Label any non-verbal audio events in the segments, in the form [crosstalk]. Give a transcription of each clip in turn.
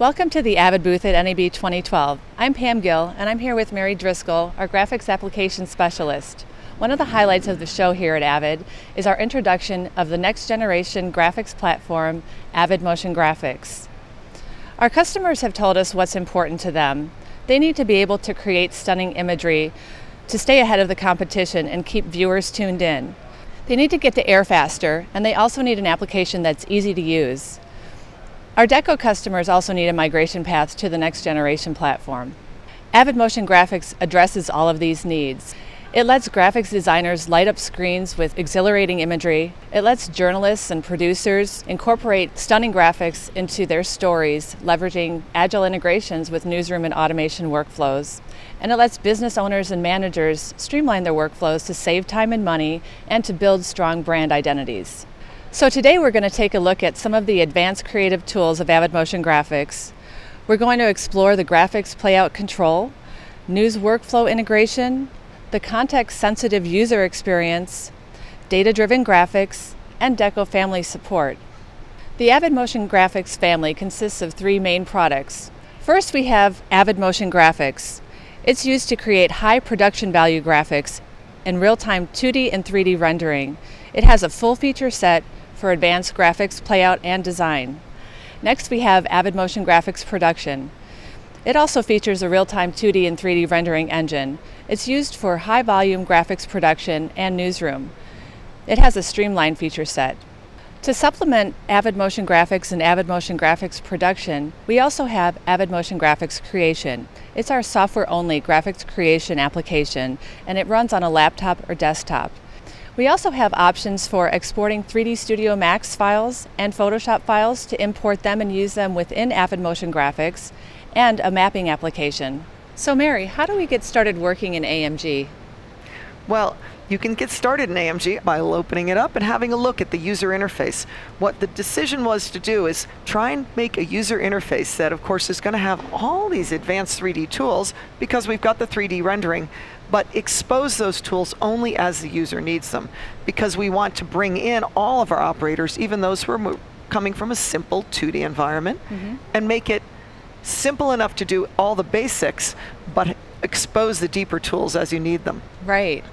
Welcome to the Avid booth at NAB 2012. I'm Pam Gill, and I'm here with Mary Driscoll, our graphics application specialist. One of the highlights of the show here at Avid is our introduction of the next generation graphics platform, Avid Motion Graphics. Our customers have told us what's important to them. They need to be able to create stunning imagery to stay ahead of the competition and keep viewers tuned in. They need to get to air faster, and they also need an application that's easy to use. Our Deco customers also need a migration path to the next generation platform. Avid Motion Graphics addresses all of these needs. It lets graphics designers light up screens with exhilarating imagery. It lets journalists and producers incorporate stunning graphics into their stories, leveraging agile integrations with newsroom and automation workflows. And it lets business owners and managers streamline their workflows to save time and money and to build strong brand identities. So today we're going to take a look at some of the advanced creative tools of Avid Motion Graphics. We're going to explore the graphics playout control, news workflow integration, the context-sensitive user experience, data-driven graphics, and Deco family support. The Avid Motion Graphics family consists of three main products. First, we have Avid Motion Graphics. It's used to create high production value graphics in real-time 2D and 3D rendering. It has a full feature set for advanced graphics, playout, and design. Next, we have Avid Motion Graphics Production. It also features a real-time 2D and 3D rendering engine. It's used for high-volume graphics production and newsroom. It has a streamlined feature set. To supplement Avid Motion Graphics and Avid Motion Graphics Production, we also have Avid Motion Graphics Creation. It's our software-only graphics creation application, and it runs on a laptop or desktop. We also have options for exporting 3D Studio Max files and Photoshop files to import them and use them within Avid Motion Graphics and a mapping application. So Mary, how do we get started working in AMG? Well, you can get started in AMG by opening it up and having a look at the user interface. What the decision was to do is try and make a user interface that, of course, is going to have all these advanced 3D tools because we've got the 3D rendering, but expose those tools only as the user needs them because we want to bring in all of our operators, even those who are coming from a simple 2D environment, mm -hmm. and make it simple enough to do all the basics, but expose the deeper tools as you need them. Right.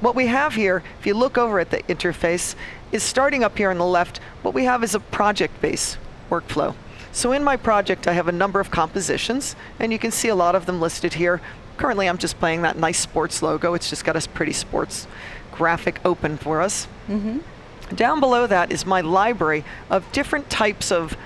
What we have here, if you look over at the interface, is starting up here on the left, what we have is a project-based workflow. So in my project, I have a number of compositions, and you can see a lot of them listed here. Currently, I'm just playing that nice sports logo. It's just got a pretty sports graphic open for us. Mm -hmm. Down below that is my library of different types of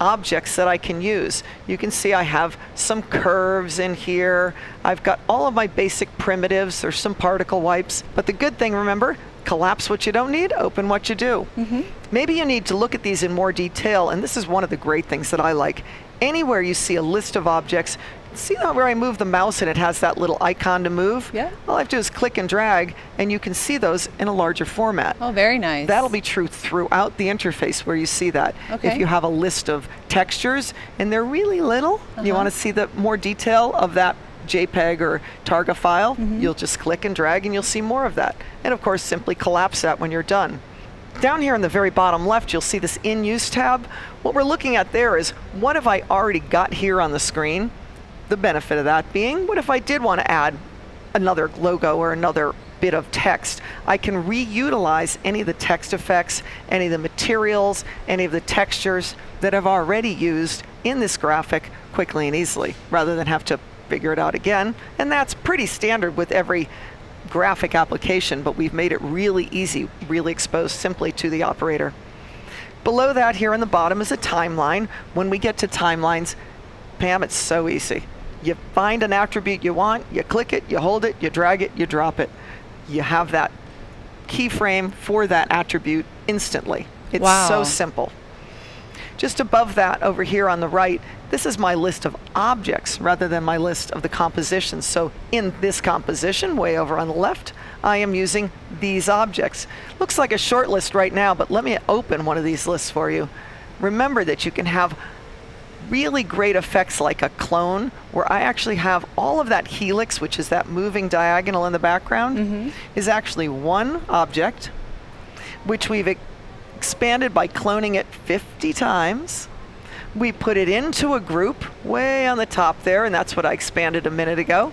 objects that I can use. You can see I have some curves in here. I've got all of my basic primitives. There's some particle wipes. But the good thing, remember, collapse what you don't need, open what you do. Mm -hmm. Maybe you need to look at these in more detail, and this is one of the great things that I like. Anywhere you see a list of objects, see that where I move the mouse and it has that little icon to move? Yeah. All I have to do is click and drag and you can see those in a larger format. Oh, very nice. That'll be true throughout the interface where you see that. Okay. If you have a list of textures and they're really little, uh -huh. you want to see the more detail of that JPEG or Targa file, mm -hmm. you'll just click and drag and you'll see more of that. And of course, simply collapse that when you're done. Down here in the very bottom left, you'll see this In Use tab. What we're looking at there is, what have I already got here on the screen? The benefit of that being, what if I did want to add another logo or another bit of text? I can reutilize any of the text effects, any of the materials, any of the textures that I've already used in this graphic quickly and easily, rather than have to figure it out again. And that's pretty standard with every graphic application, but we've made it really easy, really exposed simply to the operator. Below that here on the bottom is a timeline. When we get to timelines, Pam, it's so easy. You find an attribute you want, you click it, you hold it, you drag it, you drop it. You have that keyframe for that attribute instantly. It's wow. so simple. Just above that over here on the right, this is my list of objects rather than my list of the compositions. So in this composition, way over on the left, I am using these objects. Looks like a short list right now, but let me open one of these lists for you. Remember that you can have really great effects like a clone, where I actually have all of that helix, which is that moving diagonal in the background, mm -hmm. is actually one object, which we've expanded by cloning it 50 times. We put it into a group way on the top there, and that's what I expanded a minute ago.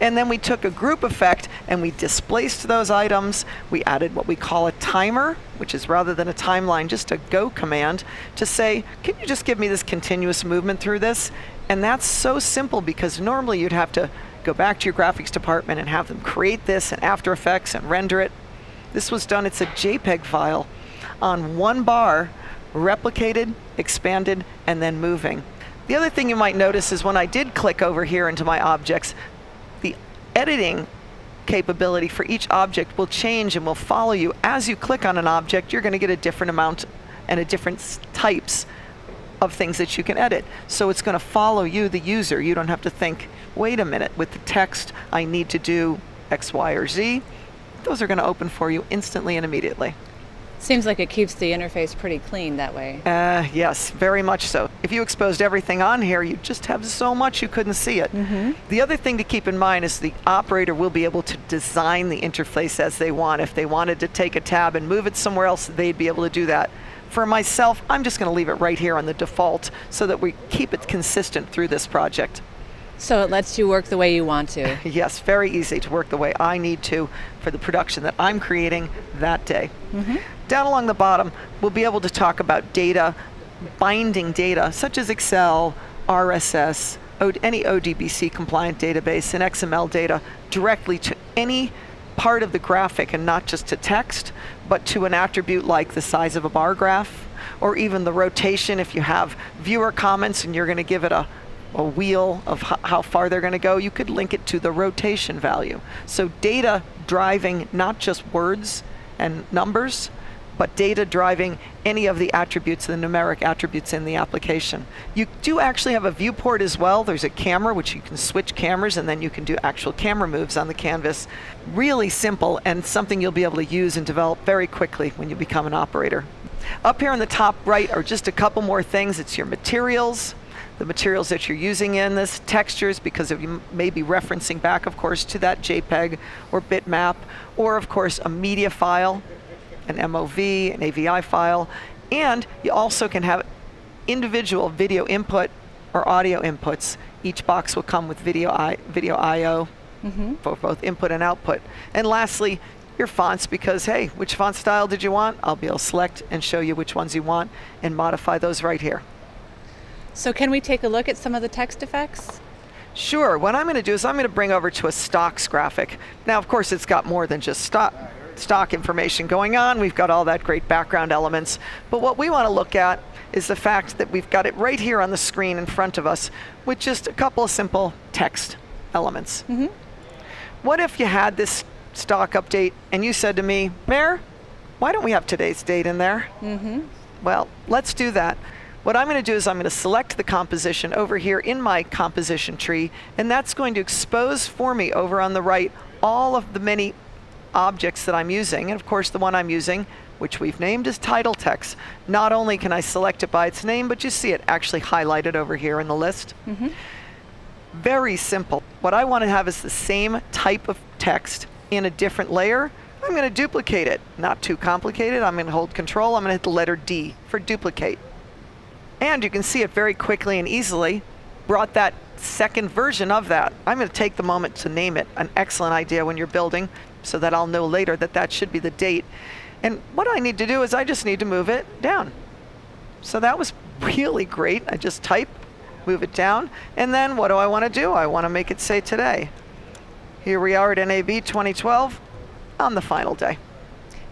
And then we took a group effect and we displaced those items. We added what we call a timer, which is rather than a timeline, just a go command to say, can you just give me this continuous movement through this? And that's so simple because normally you'd have to go back to your graphics department and have them create this in After Effects and render it. This was done, it's a JPEG file on one bar, replicated, expanded, and then moving. The other thing you might notice is when I did click over here into my objects, editing capability for each object will change and will follow you. As you click on an object, you're going to get a different amount and a different types of things that you can edit. So it's going to follow you, the user. You don't have to think, wait a minute, with the text, I need to do X, Y, or Z. Those are going to open for you instantly and immediately. Seems like it keeps the interface pretty clean that way. Uh, yes, very much so. If you exposed everything on here, you'd just have so much you couldn't see it. Mm -hmm. The other thing to keep in mind is the operator will be able to design the interface as they want. If they wanted to take a tab and move it somewhere else, they'd be able to do that. For myself, I'm just going to leave it right here on the default so that we keep it consistent through this project. So it lets you work the way you want to. [laughs] yes, very easy to work the way I need to for the production that I'm creating that day. Mm -hmm. Down along the bottom, we'll be able to talk about data, binding data, such as Excel, RSS, any ODBC compliant database, and XML data directly to any part of the graphic and not just to text, but to an attribute like the size of a bar graph, or even the rotation if you have viewer comments and you're going to give it a, a wheel of how far they're going to go, you could link it to the rotation value. So data driving not just words and numbers, but data driving any of the attributes, the numeric attributes in the application. You do actually have a viewport as well. There's a camera, which you can switch cameras, and then you can do actual camera moves on the canvas. Really simple and something you'll be able to use and develop very quickly when you become an operator. Up here in the top right are just a couple more things. It's your materials, the materials that you're using in this, textures, because you may be referencing back, of course, to that JPEG or bitmap, or of course a media file an MOV, an AVI file, and you also can have individual video input or audio inputs. Each box will come with video, I, video I.O. Mm -hmm. for both input and output. And lastly, your fonts because, hey, which font style did you want? I'll be able to select and show you which ones you want and modify those right here. So can we take a look at some of the text effects? Sure. What I'm going to do is I'm going to bring over to a stocks graphic. Now, of course, it's got more than just stock stock information going on. We've got all that great background elements. But what we want to look at is the fact that we've got it right here on the screen in front of us with just a couple of simple text elements. Mm -hmm. What if you had this stock update and you said to me, Mary, why don't we have today's date in there? Mm -hmm. Well, let's do that. What I'm going to do is I'm going to select the composition over here in my composition tree, and that's going to expose for me over on the right all of the many objects that I'm using, and of course the one I'm using, which we've named as title text. Not only can I select it by its name, but you see it actually highlighted over here in the list. Mm -hmm. Very simple. What I want to have is the same type of text in a different layer. I'm going to duplicate it. Not too complicated. I'm going to hold control. I'm going to hit the letter D for duplicate. And you can see it very quickly and easily brought that second version of that. I'm going to take the moment to name it. An excellent idea when you're building so that I'll know later that that should be the date. And what I need to do is I just need to move it down. So that was really great. I just type, move it down, and then what do I want to do? I want to make it say today. Here we are at NAB 2012 on the final day.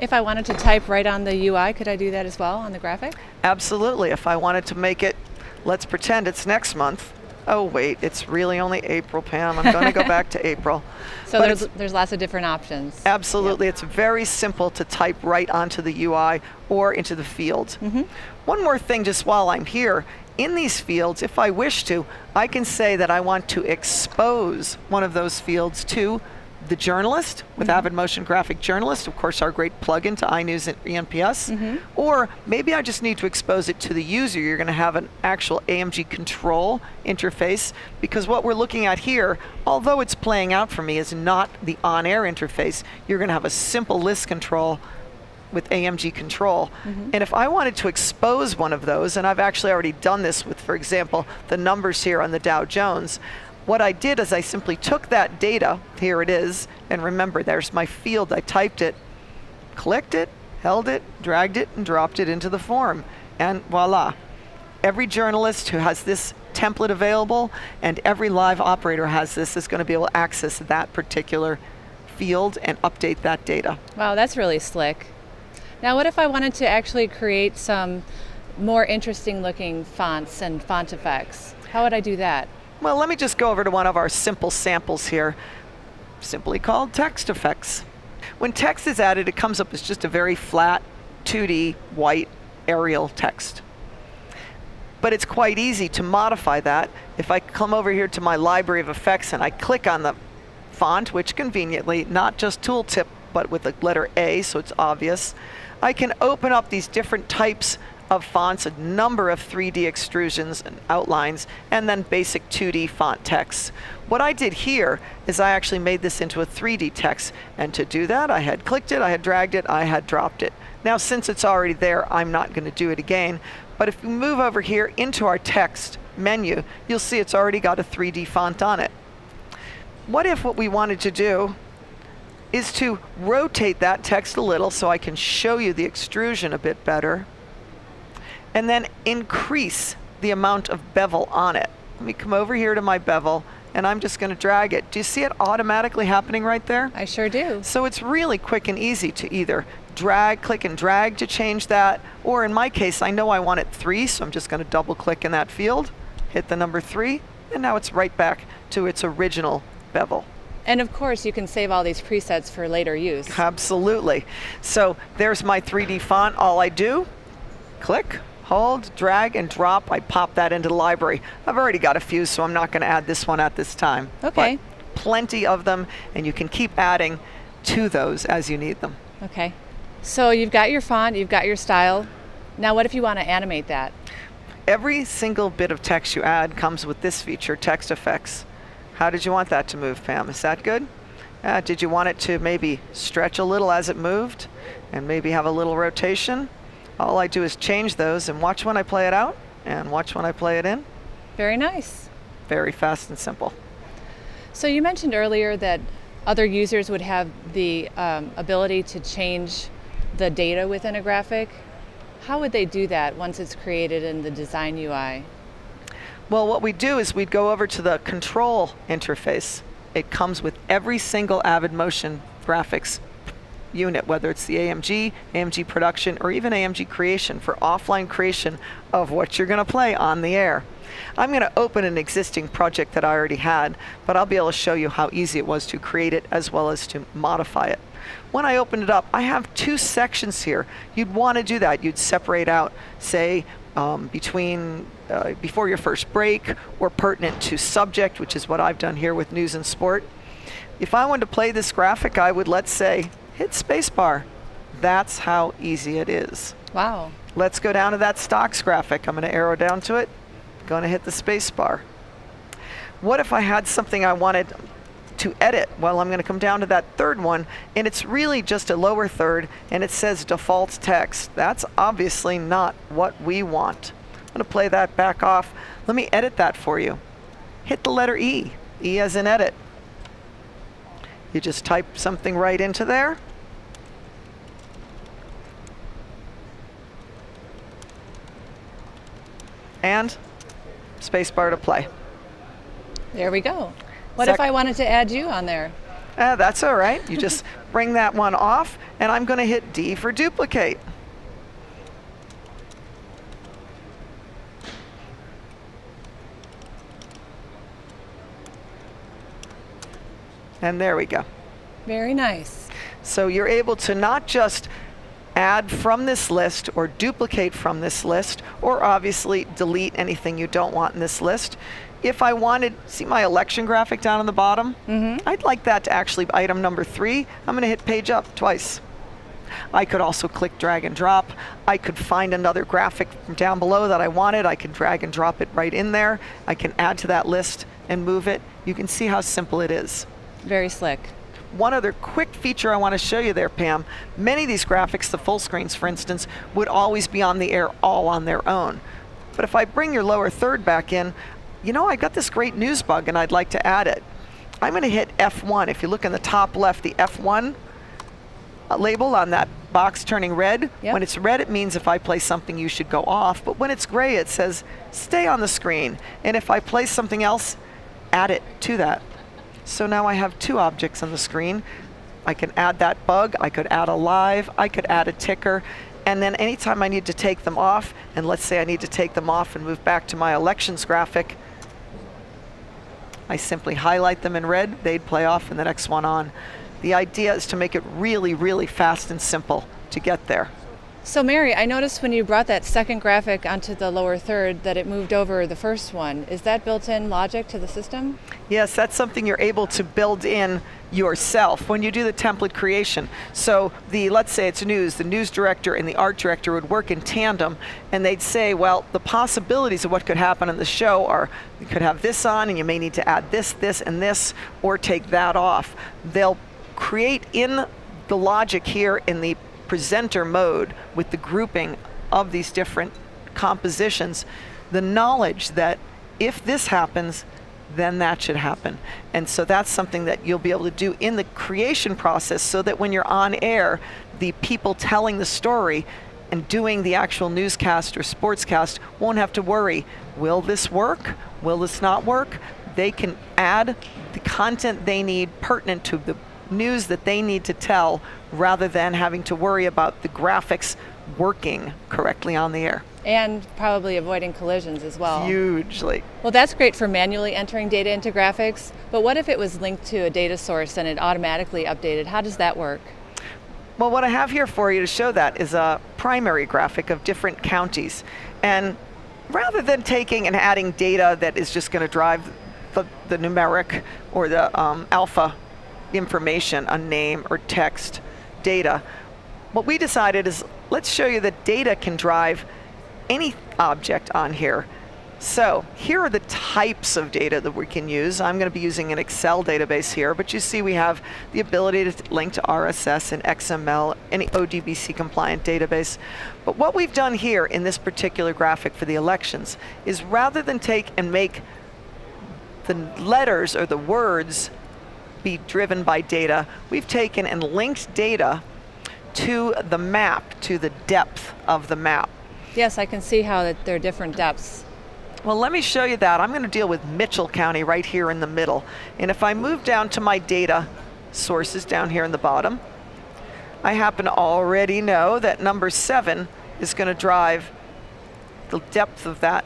If I wanted to type right on the UI, could I do that as well on the graphic? Absolutely. If I wanted to make it, let's pretend it's next month, oh wait, it's really only April, Pam. I'm going to go [laughs] back to April. So but there's, there's lots of different options. Absolutely. Yep. It's very simple to type right onto the UI or into the field. Mm -hmm. One more thing just while I'm here. In these fields, if I wish to, I can say that I want to expose one of those fields to the journalist with mm -hmm. Avid Motion Graphic Journalist, of course, our great plugin to iNews and ENPS. Mm -hmm. Or maybe I just need to expose it to the user. You're going to have an actual AMG control interface because what we're looking at here, although it's playing out for me, is not the on air interface. You're going to have a simple list control with AMG control. And if I wanted to expose one of those, and I've actually already done this with, for example, the numbers here on the Dow Jones, what I did is I simply took that data, here it is, and remember there's my field, I typed it, clicked it, held it, dragged it, and dropped it into the form. And voila. Every journalist who has this template available and every live operator has this is going to be able to access that particular field and update that data. Wow, that's really slick. Now, what if I wanted to actually create some more interesting looking fonts and font effects? How would I do that? Well, let me just go over to one of our simple samples here, simply called text effects. When text is added, it comes up as just a very flat 2D white Arial text. But it's quite easy to modify that. If I come over here to my library of effects and I click on the font, which conveniently, not just tooltip, but with the letter A, so it's obvious, I can open up these different types of fonts, a number of 3D extrusions and outlines, and then basic 2D font text. What I did here is I actually made this into a 3D text, and to do that, I had clicked it, I had dragged it, I had dropped it. Now, since it's already there, I'm not going to do it again, but if we move over here into our text menu, you'll see it's already got a 3D font on it. What if what we wanted to do is to rotate that text a little so I can show you the extrusion a bit better, and then increase the amount of bevel on it. Let me come over here to my bevel, and I'm just going to drag it. Do you see it automatically happening right there? I sure do. So it's really quick and easy to either drag, click and drag to change that, or in my case, I know I want it three, so I'm just going to double click in that field, hit the number three, and now it's right back to its original bevel. And of course, you can save all these presets for later use. Absolutely. So there's my 3D font. All I do, click, hold, drag, and drop. I pop that into the library. I've already got a few, so I'm not going to add this one at this time. Okay. But plenty of them, and you can keep adding to those as you need them. Okay. So you've got your font, you've got your style. Now what if you want to animate that? Every single bit of text you add comes with this feature, text effects. How did you want that to move, Pam? Is that good? Uh, did you want it to maybe stretch a little as it moved and maybe have a little rotation? All I do is change those and watch when I play it out and watch when I play it in. Very nice. Very fast and simple. So you mentioned earlier that other users would have the um, ability to change the data within a graphic. How would they do that once it's created in the design UI? Well, what we do is we'd go over to the control interface. It comes with every single Avid Motion graphics unit, whether it's the AMG, AMG production, or even AMG creation for offline creation of what you're going to play on the air. I'm going to open an existing project that I already had, but I'll be able to show you how easy it was to create it as well as to modify it. When I open it up, I have two sections here. You'd want to do that. You'd separate out, say, um, between uh, before your first break or pertinent to subject, which is what I've done here with news and sport. If I wanted to play this graphic, I would, let's say, hit spacebar. That's how easy it is. Wow. Let's go down to that stocks graphic. I'm going to arrow down to it. Going to hit the spacebar. What if I had something I wanted to edit? Well, I'm going to come down to that third one, and it's really just a lower third, and it says default text. That's obviously not what we want. I'm going to play that back off. Let me edit that for you. Hit the letter E. E as in edit. You just type something right into there. And spacebar to play. There we go. What Sec if I wanted to add you on there? Uh, that's all right. You just [laughs] bring that one off, and I'm going to hit D for duplicate. And there we go. Very nice. So you're able to not just add from this list or duplicate from this list, or obviously delete anything you don't want in this list. If I wanted, see my election graphic down on the bottom? Mm-hmm. I'd like that to actually be item number three. I'm going to hit page up twice. I could also click drag and drop. I could find another graphic from down below that I wanted. I could drag and drop it right in there. I can add to that list and move it. You can see how simple it is. Very slick. one other quick feature I want to show you there, Pam. Many of these graphics, the full screens for instance, would always be on the air all on their own. But if I bring your lower third back in, you know, I've got this great news bug and I'd like to add it. I'm going to hit F1. If you look in the top left, the F1 uh, label on that box turning red. Yep. When it's red, it means if I play something, you should go off. But when it's gray, it says stay on the screen. And if I play something else, add it to that. So now I have two objects on the screen. I can add that bug, I could add a live, I could add a ticker, and then anytime I need to take them off, and let's say I need to take them off and move back to my elections graphic, I simply highlight them in red, they'd play off and the next one on. The idea is to make it really, really fast and simple to get there. So Mary, I noticed when you brought that second graphic onto the lower third that it moved over the first one. Is that built-in logic to the system? Yes, that's something you're able to build in yourself when you do the template creation. So the let's say it's news, the news director and the art director would work in tandem and they'd say, well, the possibilities of what could happen in the show are you could have this on and you may need to add this, this, and this, or take that off. They'll create in the logic here in the presenter mode with the grouping of these different compositions, the knowledge that if this happens, then that should happen. And so that's something that you'll be able to do in the creation process so that when you're on air, the people telling the story and doing the actual newscast or sportscast won't have to worry, will this work? Will this not work? They can add the content they need pertinent to the news that they need to tell rather than having to worry about the graphics working correctly on the air. And probably avoiding collisions as well. Hugely. Well, that's great for manually entering data into graphics, but what if it was linked to a data source and it automatically updated? How does that work? Well, what I have here for you to show that is a primary graphic of different counties. And rather than taking and adding data that is just going to drive the, the numeric or the um, alpha information, a name or text data, what we decided is let's show you that data can drive any object on here. So here are the types of data that we can use. I'm going to be using an Excel database here, but you see we have the ability to link to RSS and XML, any ODBC compliant database. But what we've done here in this particular graphic for the elections is rather than take and make the letters or the words be driven by data, we've taken and linked data to the map, to the depth of the map. Yes, I can see how that there are different depths. Well, let me show you that. I'm going to deal with Mitchell County right here in the middle. And if I move down to my data sources down here in the bottom, I happen to already know that number seven is going to drive the depth of that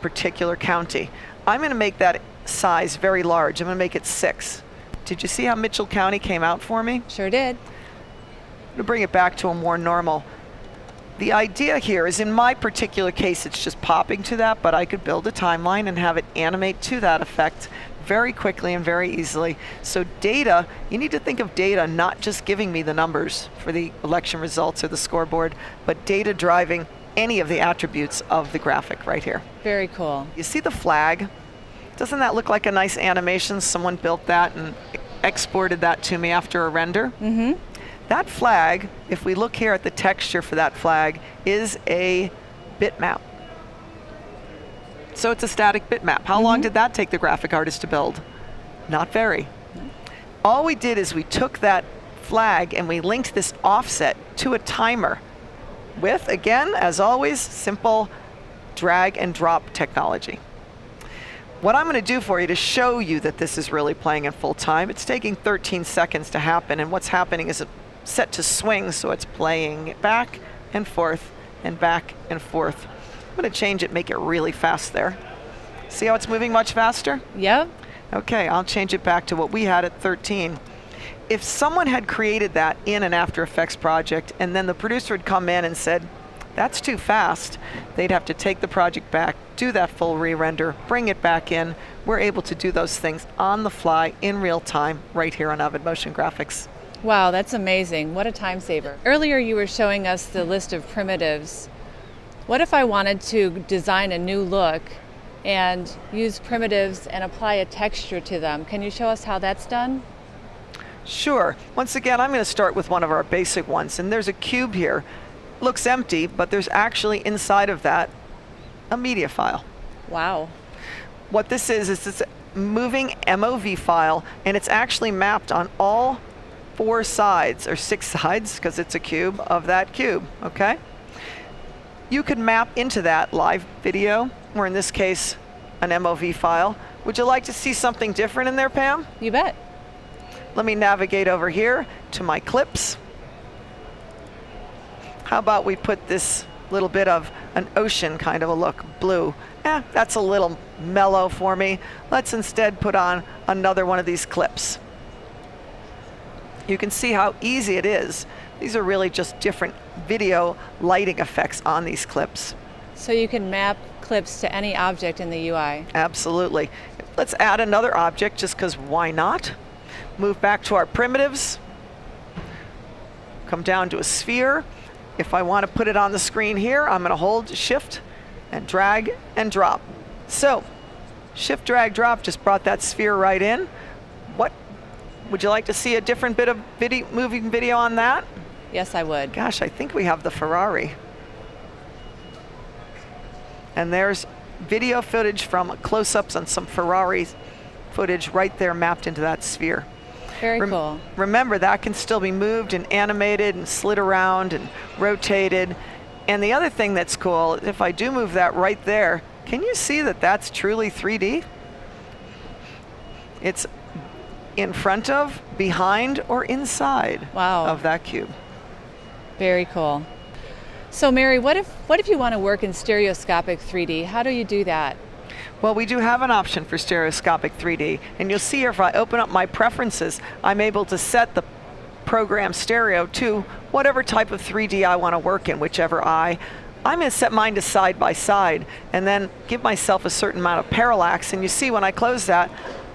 particular county. I'm going to make that size very large. I'm going to make it six. Did you see how Mitchell County came out for me? Sure did. To bring it back to a more normal. The idea here is in my particular case, it's just popping to that, but I could build a timeline and have it animate to that effect very quickly and very easily. So data, you need to think of data not just giving me the numbers for the election results or the scoreboard, but data driving any of the attributes of the graphic right here. Very cool. You see the flag? Doesn't that look like a nice animation? Someone built that and exported that to me after a render. Mm-hmm. That flag, if we look here at the texture for that flag, is a bitmap. So it's a static bitmap. How mm -hmm. long mm-hmm. did that take the graphic artist to build? Not very. All we did is we took that flag and we linked this offset to a timer with, again, as always, simple drag and drop technology. What I'm going to do for you to show you that this is really playing in full time, it's taking 13 seconds to happen, and what's happening is set to swing, so it's playing back and forth and back and forth. I'm going to change it, make it really fast there. See how it's moving much faster? Yep. Okay, I'll change it back to what we had at 13. If someone had created that in an After Effects project and then the producer had come in and said, that's too fast. They'd have to take the project back, do that full re-render, bring it back in. We're able to do those things on the fly in real time right here on Avid Motion Graphics. Wow, that's amazing. What a time saver. Earlier you were showing us the list of primitives. What if I wanted to design a new look and use primitives and apply a texture to them? Can you show us how that's done? Sure. Once again, I'm going to start with one of our basic ones. And there's a cube here. Looks empty, but there's actually inside of that a media file. Wow. What this is, is this moving MOV file, and it's actually mapped on all four sides, or six sides, because it's a cube, of that cube, okay? You could map into that live video, or in this case, an MOV file. Would you like to see something different in there, Pam? You bet. Let me navigate over here to my clips. How about we put this little bit of an ocean kind of a look, blue. Eh, that's a little mellow for me. Let's instead put on another one of these clips. You can see how easy it is. These are really just different video lighting effects on these clips. So you can map clips to any object in the UI. Absolutely. Let's add another object just because why not? Move back to our primitives. Come down to a sphere. If I want to put it on the screen here, I'm going to hold shift and drag and drop. So shift, drag, drop just brought that sphere right in. Would you like to see a different bit of video, moving video on that? Yes, I would. Gosh, I think we have the Ferrari. And there's video footage from close-ups on some Ferrari footage right there mapped into that sphere. Very Rem cool. Remember, that can still be moved and animated and slid around and rotated. And the other thing that's cool, if I do move that right there, can you see that that's truly 3D? It's in front of, behind, or inside wow. of that cube. Very cool. So Mary, what if what if you want to work in stereoscopic 3D? How do you do that? Well, we do have an option for stereoscopic 3D, and you'll see here if I open up my preferences, I'm able to set the program stereo to whatever type of 3D I want to work in, whichever eye. I'm going to set mine to side by side and then give myself a certain amount of parallax. And you see when I close that,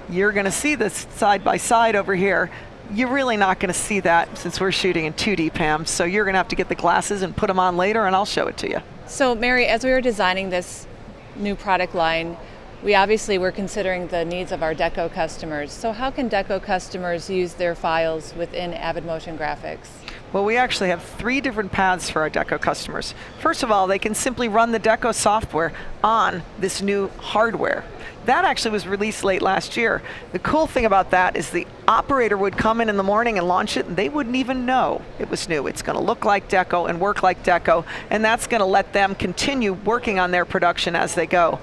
you're going to see this side by side over here you're really not going to see that since we're shooting in 2D, Pam. So you're going to have to get the glasses and put them on later, and I'll show it to you. So, Mary, as we were designing this new product line, we obviously were considering the needs of our Deco customers. So, how can Deco customers use their files within Avid Motion Graphics? Well, we actually have three different paths for our Deco customers. First of all, they can simply run the Deco software on this new hardware. That actually was released late last year. The cool thing about that is the operator would come in in the morning and launch it, and they wouldn't even know it was new. It's going to look like Deco and work like Deco, and that's going to let them continue working on their production as they go.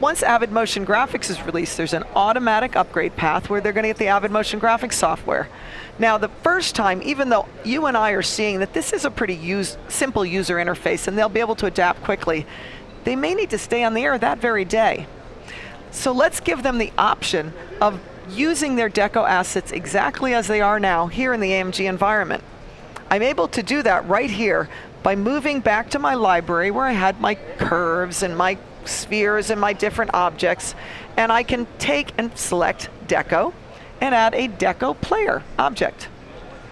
Once Avid Motion Graphics is released, there's an automatic upgrade path where they're going to get the Avid Motion Graphics software. Now, the first time, even though you and I are seeing that this is a pretty use, simple user interface and they'll be able to adapt quickly, they may need to stay on the air that very day. So let's give them the option of using their Deco assets exactly as they are now here in the AMG environment. I'm able to do that right here by moving back to my library where I had my curves and my spheres and my different objects, and I can take and select Deco and add a Deco player object.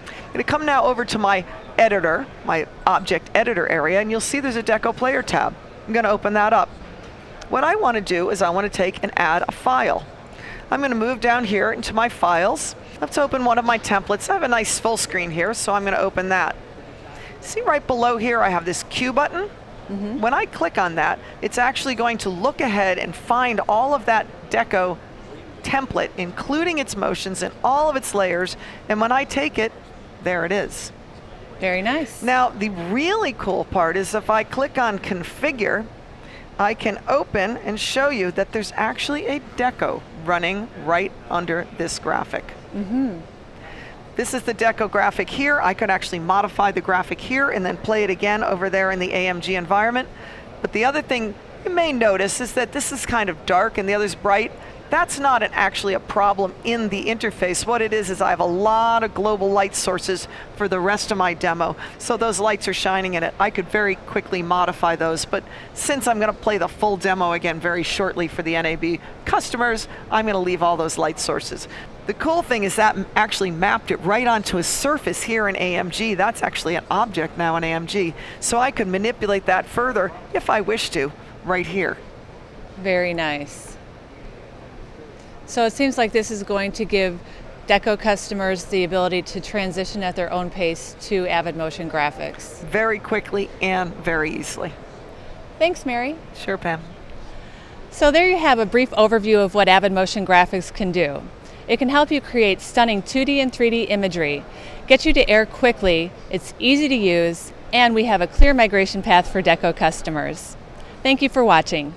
I'm going to come now over to my editor, my object editor area, and you'll see there's a Deco player tab. I'm going to open that up. What I want to do is I want to take and add a file. I'm going to move down here into my files. Let's open one of my templates. I have a nice full screen here, so I'm going to open that. See right below here, I have this Q button. Mm -hmm. When I click on that, it's actually going to look ahead and find all of that Deco template, including its motions and all of its layers. And when I take it, there it is. Very nice. Now, the really cool part is if I click on configure, I can open and show you that there's actually a deco running right under this graphic. Mm -hmm. This is the deco graphic here. I could actually modify the graphic here and then play it again over there in the AMG environment. But the other thing you may notice is that this is kind of dark and the other's bright. That's not an, actually a problem in the interface. What it is is I have a lot of global light sources for the rest of my demo. So those lights are shining in it. I could very quickly modify those, but since I'm going to play the full demo again very shortly for the NAB customers, I'm going to leave all those light sources. The cool thing is that actually mapped it right onto a surface here in AMG. That's actually an object now in AMG. So I could manipulate that further if I wish to right here. Very nice. So it seems like this is going to give Deco customers the ability to transition at their own pace to Avid Motion Graphics. Very quickly and very easily. Thanks, Mary. Sure, Pam. So there you have a brief overview of what Avid Motion Graphics can do. It can help you create stunning 2D and 3D imagery, get you to air quickly, it's easy to use, and we have a clear migration path for Deco customers. Thank you for watching.